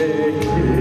Amém.